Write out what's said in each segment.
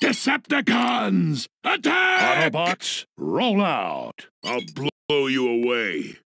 Decepticons! Attack! Autobots, roll out! I'll blow you away.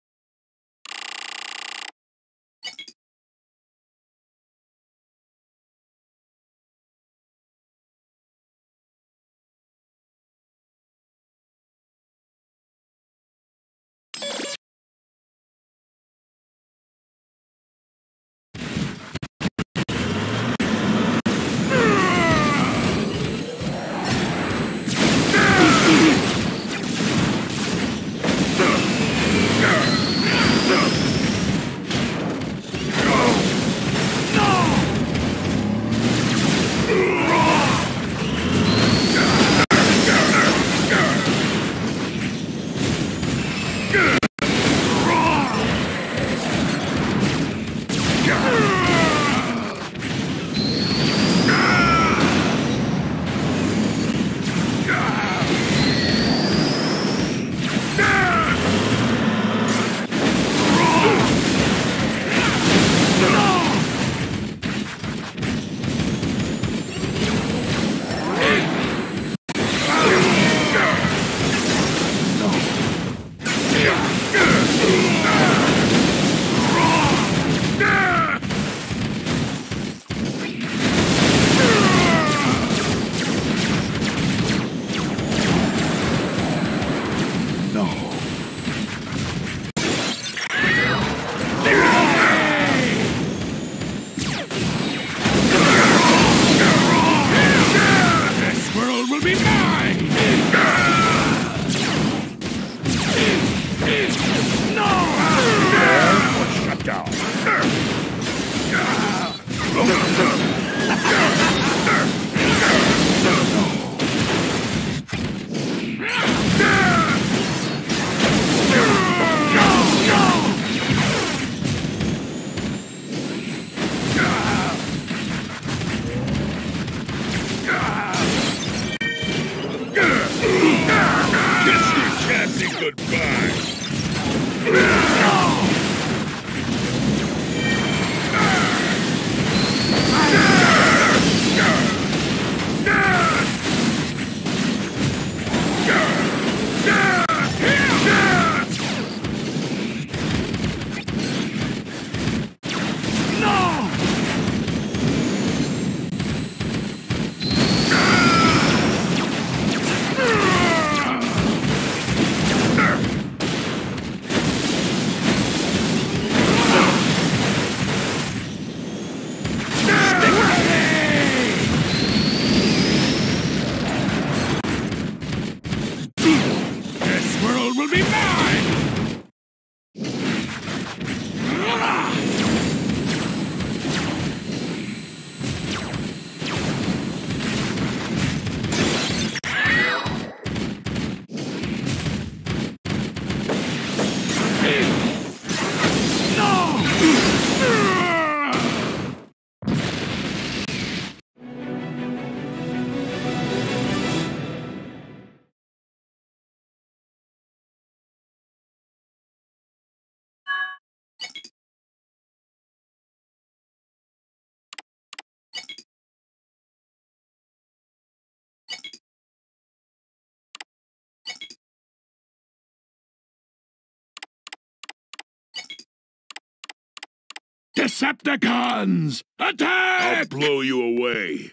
Decepticons! Attack! I'll blow you away.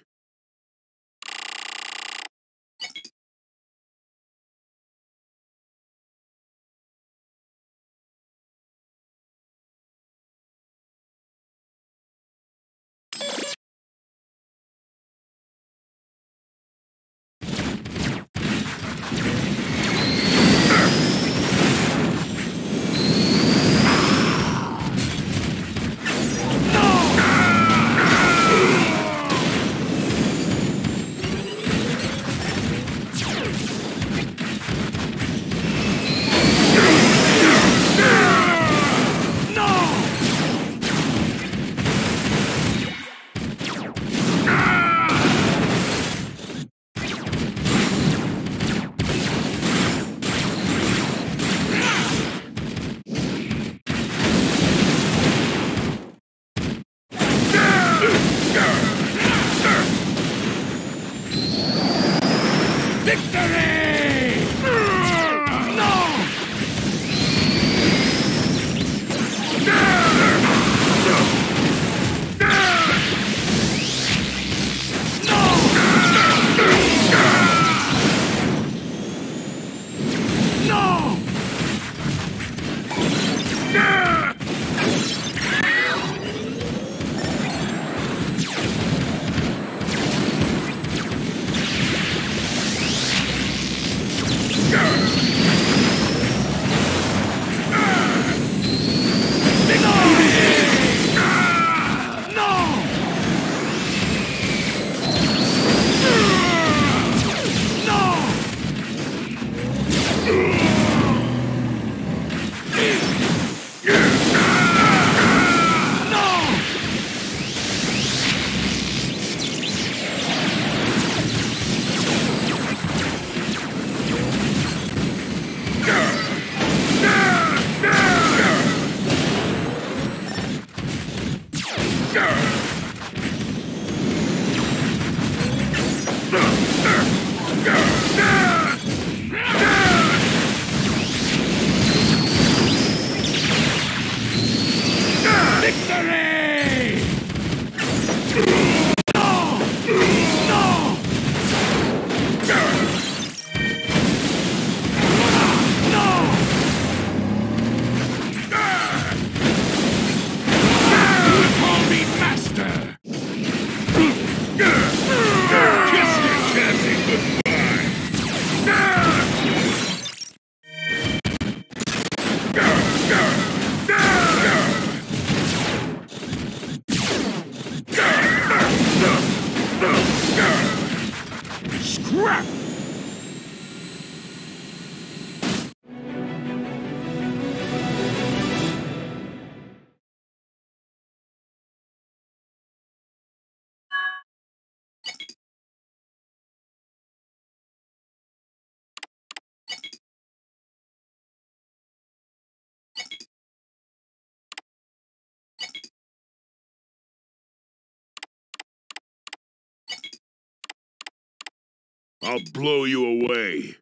Victory! I'll blow you away.